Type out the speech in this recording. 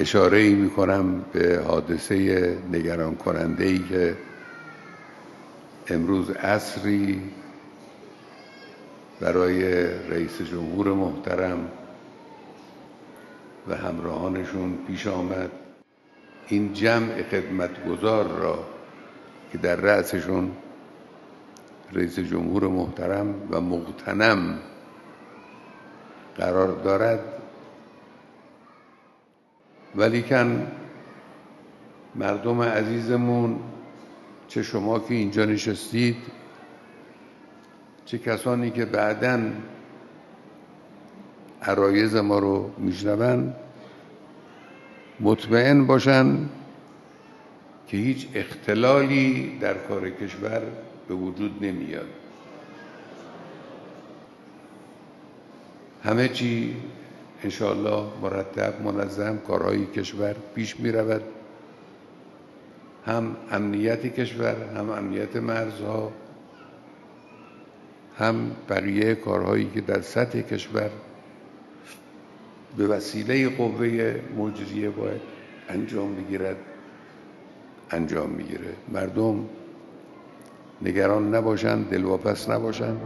اشاره ای می کنم به حادثه نگران کننده ای که امروز عصری برای رئیس جمهور محترم و همراهانشون پیش آمد. این جمع خدمتگزار را که در رأسشون رئیس جمهور محترم و مغتنم قرار دارد ولیکن مردم عزیزمون چه شما که اینجا نشستید چه کسانی که بعدا عرایز ما رو میشنوند مطمئن باشن که هیچ اختلالی در کار کشور به وجود نمیاد. همه چی انشاءالله مرتب منظم کارهای کشور پیش می رود هم امنیت کشور هم امنیت مرزها هم بقیه کارهایی که در سطح کشور به وسیله قوه مجریه باید انجام بگیرد انجام می‌گیره. مردم نگران نباشند دلواپس نباشند.